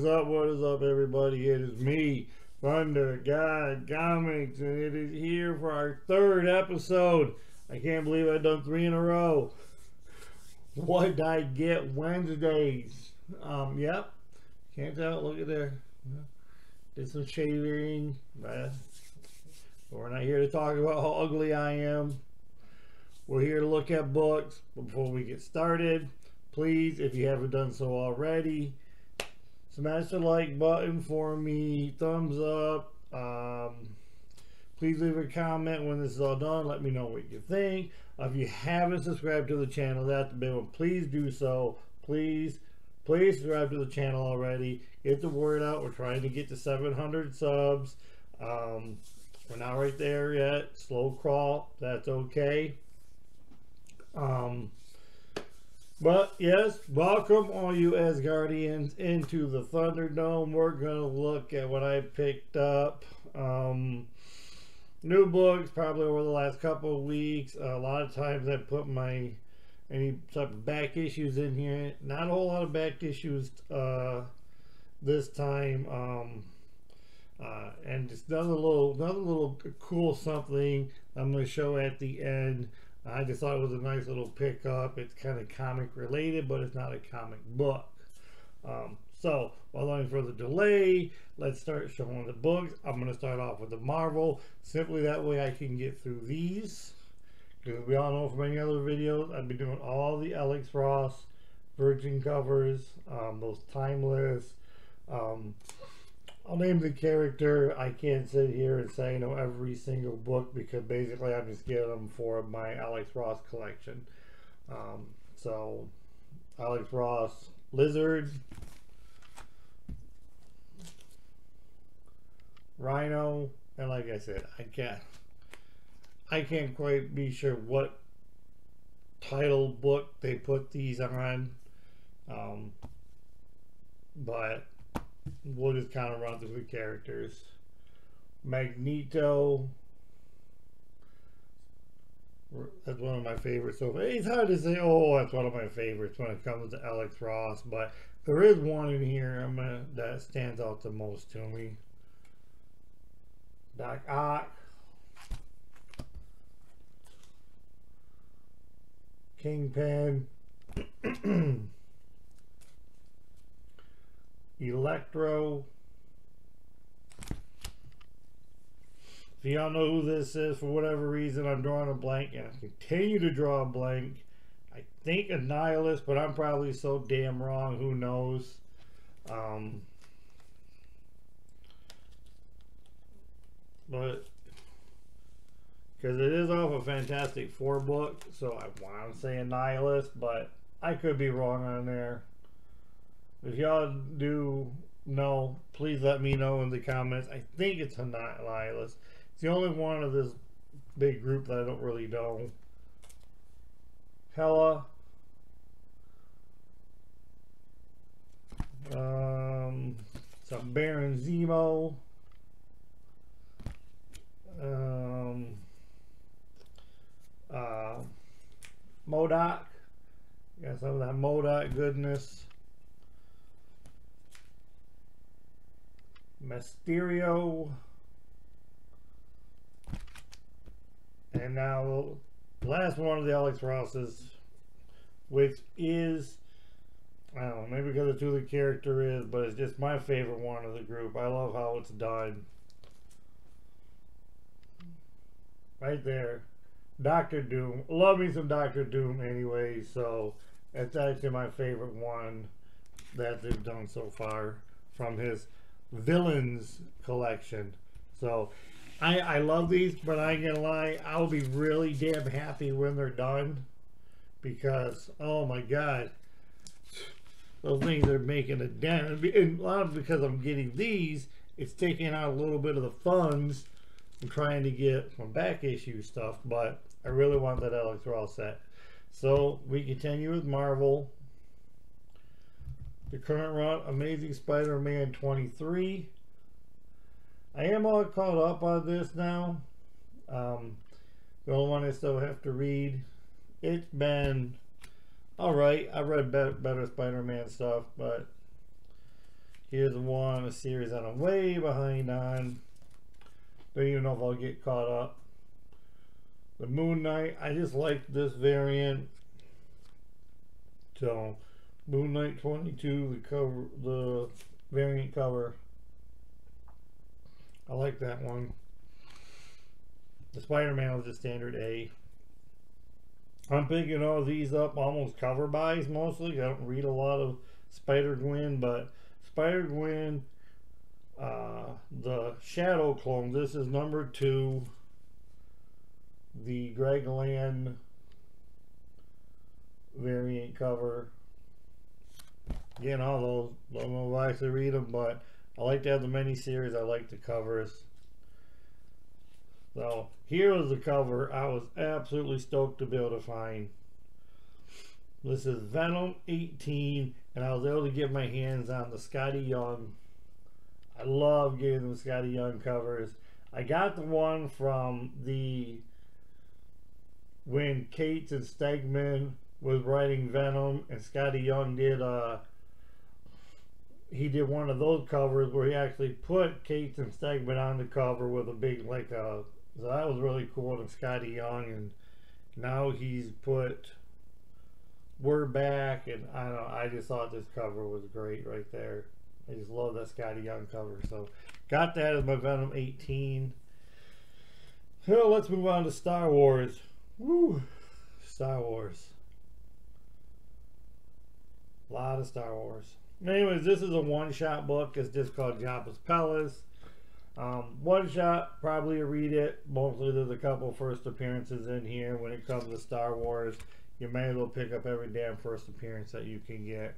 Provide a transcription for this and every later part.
Is up? What is up, everybody? It is me, Thunder God Comics, and it is here for our third episode. I can't believe I've done three in a row. What did I get Wednesdays? Um, yep. Can't tell. Look at there. Did some shaving. But we're not here to talk about how ugly I am. We're here to look at books. Before we get started, please, if you haven't done so already, smash the like button for me. Thumbs up. Um, please leave a comment when this is all done. Let me know what you think. If you haven't subscribed to the channel that's the big one. Please do so. Please please subscribe to the channel already. Get the word out. We're trying to get to 700 subs. Um, we're not right there yet. Slow crawl. That's okay. Um, but yes, welcome all you Asgardians into the Thunderdome. We're gonna look at what I picked up. Um, new books probably over the last couple of weeks. a lot of times I put my any type of back issues in here. Not a whole lot of back issues uh, this time. Um, uh, and just another little another little cool something I'm going to show at the end. I just thought it was a nice little pickup. It's kind of comic related, but it's not a comic book. Um, so, without any further delay, let's start showing the books. I'm going to start off with the Marvel. Simply that way I can get through these. Because we all know from any other videos, I've been doing all the Alex Ross Virgin covers, um, those timeless. Um, I'll name the character. I can't sit here and say, you know, every single book because basically I'm just getting them for my Alex Ross collection. Um, so, Alex Ross Lizard, Rhino, and like I said, I can't, I can't quite be sure what title book they put these on, um, but we'll just kind of run through the characters. Magneto. That's one of my favorites. So it's hard to say, oh, that's one of my favorites when it comes to Alex Ross, but there is one in here gonna, that stands out the most to me. Doc Ock. Kingpin. Electro. If don't know who this is, for whatever reason, I'm drawing a blank, and I continue to draw a blank. I think Annihilus, but I'm probably so damn wrong, who knows. Um, but, because it is off a Fantastic Four book, so I want to say Annihilus, but I could be wrong on there. If y'all do know, please let me know in the comments. I think it's Annihilus. It's the only one of this big group that I don't really know. Hela. Um, some Baron Zemo. Um, uh, MODOK. Got some of that MODOK goodness. Mysterio. And now last one of the Alex Rosses, which is, I don't know, maybe because of who the character is, but it's just my favorite one of the group. I love how it's done. Right there. Doctor Doom. Love me some Doctor Doom anyway, so it's actually my favorite one that they've done so far from his villains collection. So I, I love these, but I ain't gonna lie, I'll be really damn happy when they're done because oh my god, those things are making a dent. And a lot of because I'm getting these, it's taking out a little bit of the funds I'm trying to get from back issue stuff, but I really want that Alex Ross set. So we continue with Marvel the current run Amazing Spider-Man 23. I am all caught up on this now. Um, the only one I still have to read. It's been alright. I've read better, better Spider-Man stuff, but Here's one, a series that I'm way behind on. Don't even know if I'll get caught up. The Moon Knight, I just like this variant. So, Moon Knight 22, the cover, the variant cover. I like that one. The Spider-Man was a standard A. I'm picking all these up almost cover buys mostly. I don't read a lot of Spider-Gwen, but Spider-Gwen, uh, the Shadow clone, this is number two. The Greg Land variant cover. Again, all those, don't know if I actually read them, but I like to have the mini series. I like the covers. So here is the cover. I was absolutely stoked to be able to find. This is Venom 18, and I was able to get my hands on the Skottie Young. I love getting the Skottie Young covers. I got the one from the when Cates and Stegman was writing Venom, and Scotty Young did uh he did one of those covers where he actually put Cates and Stegman on the cover with a big like uh so that was really cool to Skottie Young and now he's put We're Back and I don't know I just thought this cover was great right there. I just love that Skottie Young cover. So got that as my Venom 18. So let's move on to Star Wars. Woo! Star Wars. A lot of Star Wars. Anyways, this is a one-shot book. It's just called Jabba's Palace. Um, one shot, probably read it. Mostly there's a couple first appearances in here. When it comes to Star Wars, you may as well pick up every damn first appearance that you can get.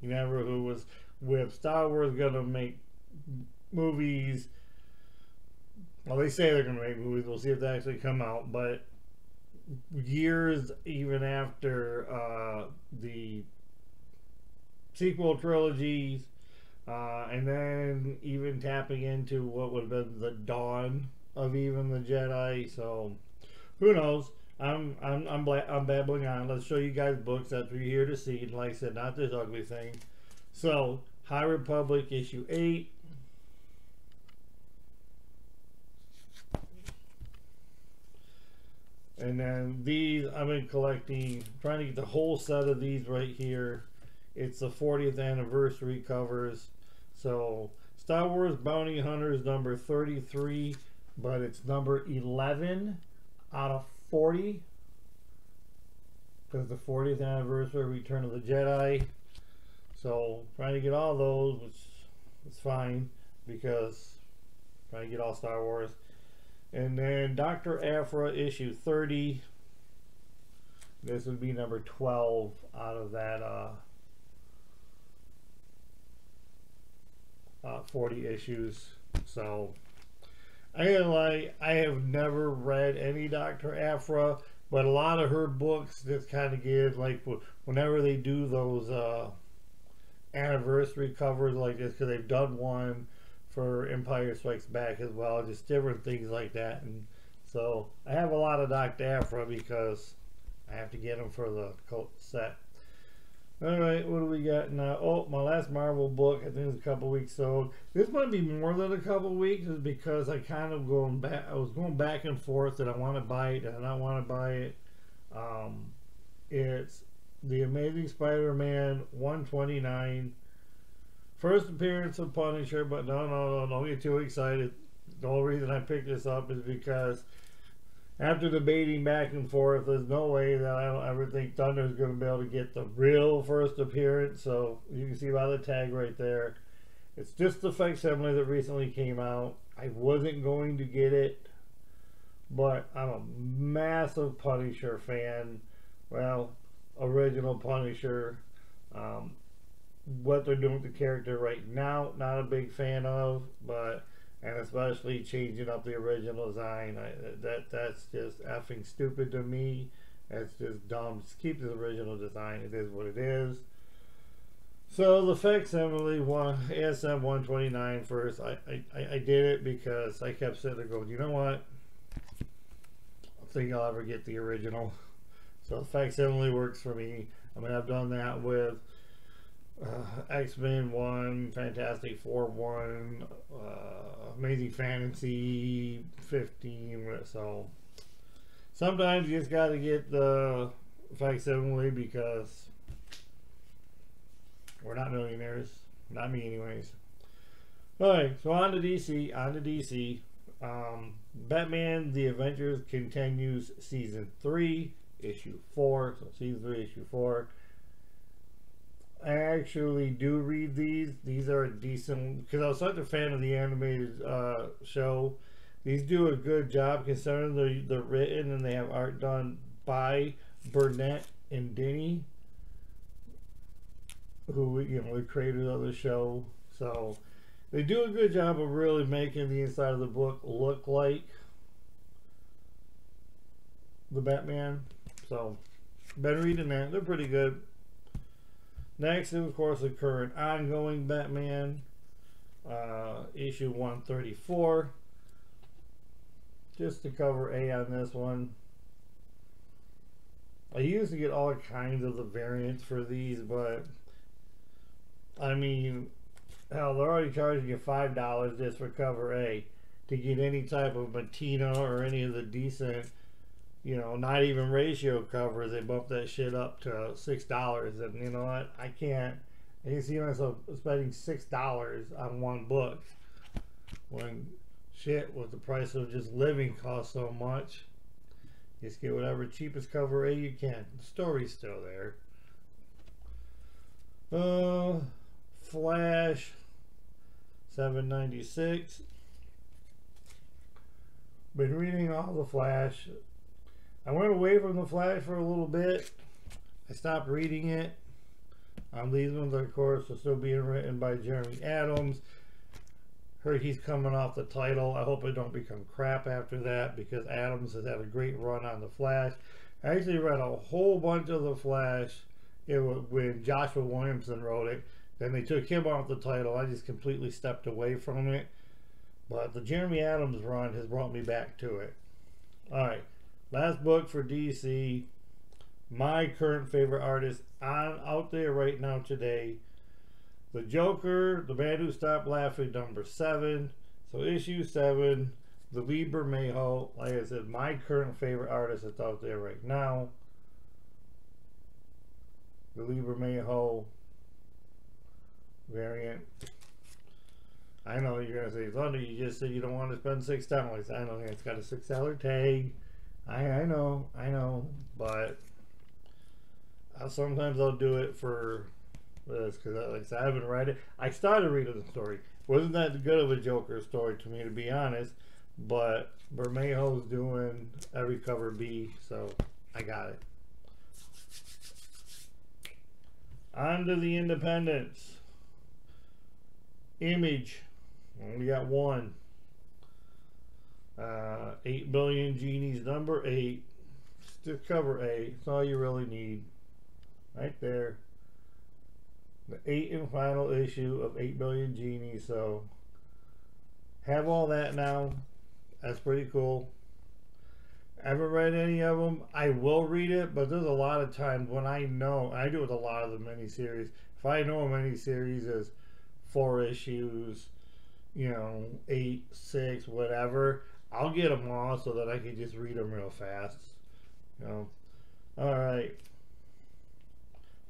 You never who was with Star Wars gonna make movies. Well, they say they're gonna make movies. We'll see if they actually come out. But years even after uh, the sequel trilogies uh, and then even tapping into what would have been the dawn of even the Jedi. So who knows? I'm I'm I'm, I'm babbling on. Let's show you guys books that we're here to see. And like I said, not this ugly thing. So High Republic issue eight. And then these I've been collecting, trying to get the whole set of these right here. It's the 40th anniversary covers. So Star Wars Bounty Hunters number 33, but it's number 11 out of 40. Because the 40th anniversary Return of the Jedi. So trying to get all those, which is fine because trying to get all Star Wars. And then Dr. Aphra issue 30. This would be number 12 out of that uh, uh, 40 issues. So I like I have never read any Dr. Aphra, but a lot of her books just kind of give like whenever they do those uh, anniversary covers like this because they've done one for Empire Strikes Back as well, just different things like that. And so I have a lot of Dr. Aphra because I have to get them for the cult set. All right, what do we got now? Oh, my last Marvel book, I think it's a couple weeks old. This might be more than a couple weeks, is because I kind of going back. I was going back and forth, that I want to buy it, and I don't want to buy it. Um, it's the Amazing Spider-Man 129. First appearance of Punisher, but no, no, no, don't get too excited. The only reason I picked this up is because after debating back and forth, there's no way that I don't ever think Thunder is going to be able to get the real first appearance. So you can see by the tag right there. It's just the facsimile that recently came out. I wasn't going to get it, but I'm a massive Punisher fan. Well, original Punisher. Um, what they're doing with the character right now, not a big fan of, but and especially changing up the original design. I, that that's just effing stupid to me. That's just dumb. Just keep the original design. It is what it is. So the facsimile one ASM 129 first. I, I, I did it because I kept sitting there going, you know what? I think I'll ever get the original. So the facsimile works for me. I mean, I've done that with uh, X Men 1, Fantastic Four 1, uh, Amazing Fantasy 15. So sometimes you just got to get the facsimile because we're not millionaires. Not me, anyways. Alright, so on to DC. On to DC. Um, Batman The Adventures continues season 3, issue 4. So season 3, issue 4. I actually do read these. These are decent because I was such a fan of the animated uh, show. These do a good job considering they're, they're written and they have art done by Burnett and Dini, who you know the creators of the show. So they do a good job of really making the inside of the book look like the Batman. So been reading that. They're pretty good. Next is, of course, the current ongoing Batman, uh, issue 134. Just to cover A on this one. I used to get all kinds of the variants for these, but I mean, hell, they're already charging you $5 just for cover A to get any type of Mattina or any of the decent you know, not even ratio covers, they bumped that shit up to six dollars, and you know what? I can't. I can see myself spending six dollars on one book when shit with the price of just living costs so much. Just get whatever cheapest cover A you can. The story's still there. Uh, Flash, seven ninety six. Been reading all the Flash I went away from the Flash for a little bit. I stopped reading it. Um, these ones, of course, are still being written by Jeremy Adams. Heard he's coming off the title. I hope it don't become crap after that because Adams has had a great run on the Flash. I actually read a whole bunch of the Flash it when Joshua Williamson wrote it. Then they took him off the title. I just completely stepped away from it. But the Jeremy Adams run has brought me back to it. All right. Last book for DC. My current favorite artist on out there right now today. The Joker, The Man Who Stopped Laughing, number seven. So issue seven. The Lee Bermejo. Like I said, my current favorite artist that's out there right now. The Lee Bermejo variant. I know you're gonna say, Thunder, you just said you don't want to spend six dollars. I know it's got a six dollar tag. I I know, I know, but I, sometimes I'll do it for this because like I, I haven't read it. I started reading the story. wasn't that good of a Joker story to me, to be honest. But Bermejo's doing every cover B, so I got it. On to the Independence. Image. We got one. Uh, 8 billion genies, number 8. Just cover A. That's all you really need. Right there. The 8 and final issue of 8 billion genies. So, have all that now. That's pretty cool. I haven't read any of them. I will read it, but there's a lot of times when I know, I do with a lot of the miniseries. If I know a miniseries is four issues, you know, eight, six, whatever, I'll get them all so that I can just read them real fast. You know. All right.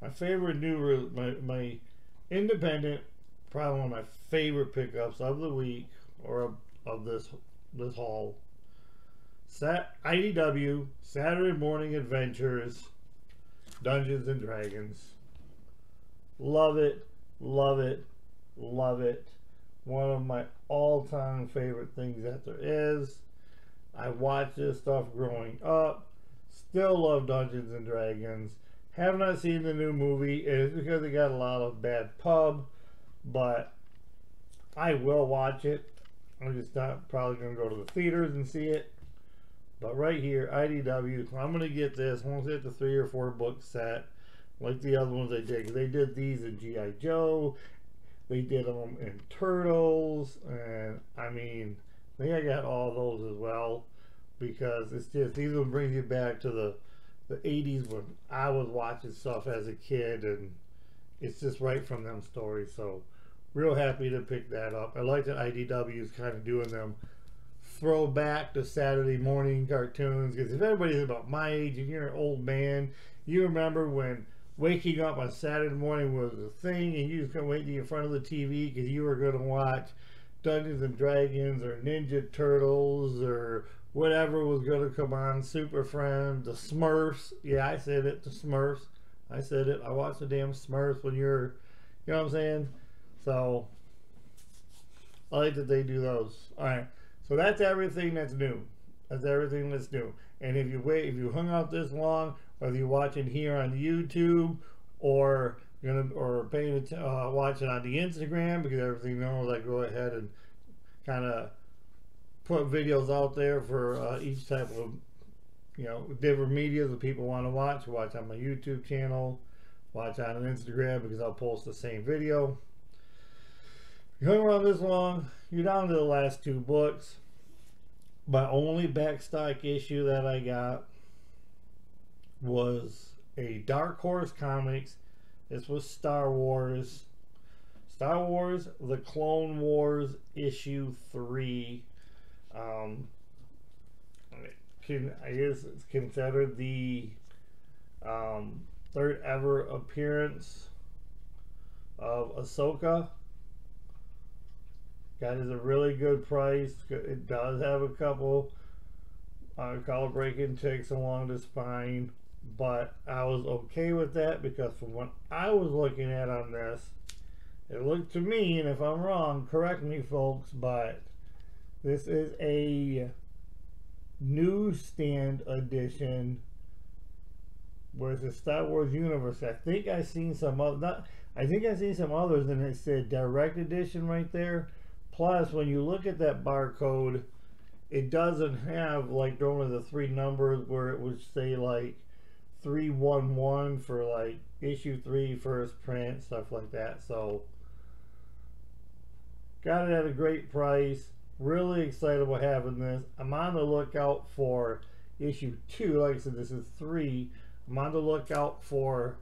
My favorite new, my my independent, probably one of my favorite pickups of the week or of, of this this haul. Sat IDW Saturday Morning Adventures, Dungeons and Dragons. Love it, love it, love it one of my all-time favorite things that there is. I watched this stuff growing up. Still love Dungeons and Dragons. Have not seen the new movie. It is because it got a lot of bad pub, but I will watch it. I'm just not probably going to go to the theaters and see it. But right here, IDW, I'm going to get this once get the three or four book set, like the other ones I did. They did these in G.I. Joe they did them in Turtles, and I mean, I think I got all those as well because it's just these will bring you back to the the 80s when I was watching stuff as a kid and it's just right from them stories. So real happy to pick that up. I like that IDW is kind of doing them throwback to Saturday morning cartoons because if everybody's about my age and you're an old man, you remember when waking up on Saturday morning was a thing and you just couldn't wait to in front of the TV because you were going to watch Dungeons and Dragons or Ninja Turtles or whatever was going to come on, Super Friends, the Smurfs. Yeah, I said it, the Smurfs. I said it. I watched the damn Smurfs when you're, you know what I'm saying? So, I like that they do those. All right. So that's everything that's new. That's everything that's new. And if you wait, if you hung out this long, whether you're watching here on YouTube or you're gonna or paying uh, watching on the Instagram because everything knows I go ahead and kind of put videos out there for uh, each type of you know different media that people want to watch. Watch on my YouTube channel, watch on Instagram because I'll post the same video. You hung around this long, you're down to the last two books. My only backstock issue that I got was a Dark Horse Comics. This was Star Wars. Star Wars The Clone Wars issue 3. Um, can, I guess it's considered the um, third ever appearance of Ahsoka. Got is a really good price. It does have a couple uh, color breaking ticks along the spine, but I was okay with that because from what I was looking at on this, it looked to me, and if I'm wrong, correct me, folks, but this is a newsstand edition where it's a Star Wars universe. I think I seen some other, not, I think I seen some others, and it said direct edition right there. Plus, when you look at that barcode, it doesn't have like only the three numbers where it would say like 311 for like issue 3 first print, stuff like that. So, got it at a great price. Really excited about having this. I'm on the lookout for issue 2. Like I said, this is 3. I'm on the lookout for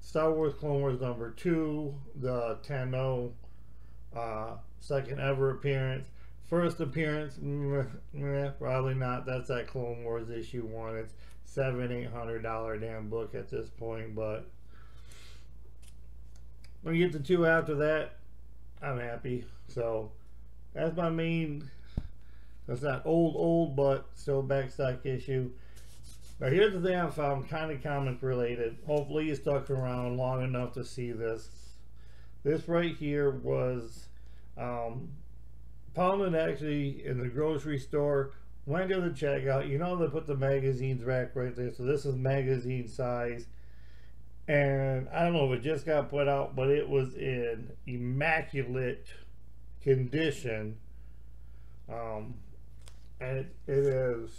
Star Wars Clone Wars number 2, the Tenno uh, second ever appearance. First appearance, meh, meh, probably not. That's that Clone Wars issue one. It's seven, eight hundred dollar damn book at this point. But when you get the two after that, I'm happy. So that's my main. That's not old, old, but still backstock issue. But here's the thing I found kind of comic related. Hopefully you stuck around long enough to see this. This right here was um, it actually in the grocery store. Went to the checkout. You know they put the magazines rack right there. So this is magazine size. And I don't know if it just got put out, but it was in immaculate condition. Um, and it, it is,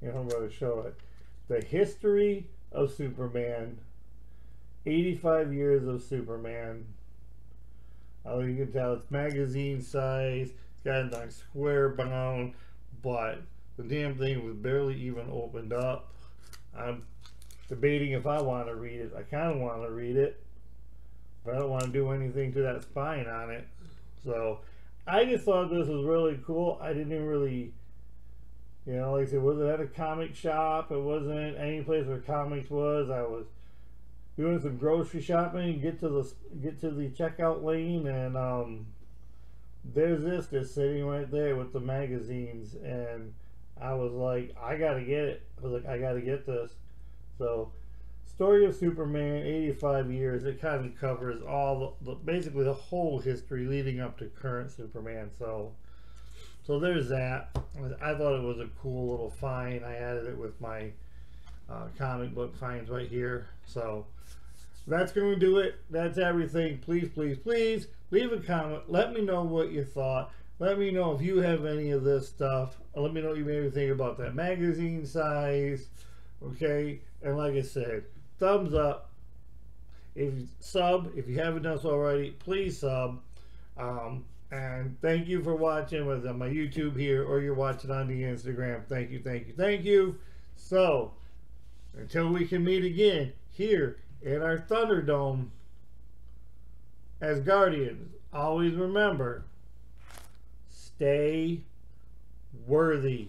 you know, I'm going to show it. The history of Superman, 85 years of Superman, Oh, you can tell it's magazine size. It's got a nice square bound, but the damn thing was barely even opened up. I'm debating if I want to read it. I kind of want to read it, but I don't want to do anything to that spine on it. So I just thought this was really cool. I didn't really, you know, like I said, wasn't at a comic shop. It wasn't any place where comics was. I was doing some grocery shopping, get to the get to the checkout lane, and um, there's this just sitting right there with the magazines, and I was like, I gotta get it. I was like, I gotta get this. So, story of Superman, 85 years. It kind of covers all the, basically the whole history leading up to current Superman. So. So there's that. I thought it was a cool little find. I added it with my uh, comic book finds right here. So that's to do it. That's everything. Please, please, please leave a comment. Let me know what you thought. Let me know if you have any of this stuff. Let me know what you maybe think about that magazine size. Okay. And like I said, thumbs up. If you sub, if you haven't done so already, please sub. Um, and thank you for watching, whether my YouTube here or you're watching on the Instagram. Thank you, thank you, thank you. So, until we can meet again here in our Thunderdome. As guardians, always remember stay worthy.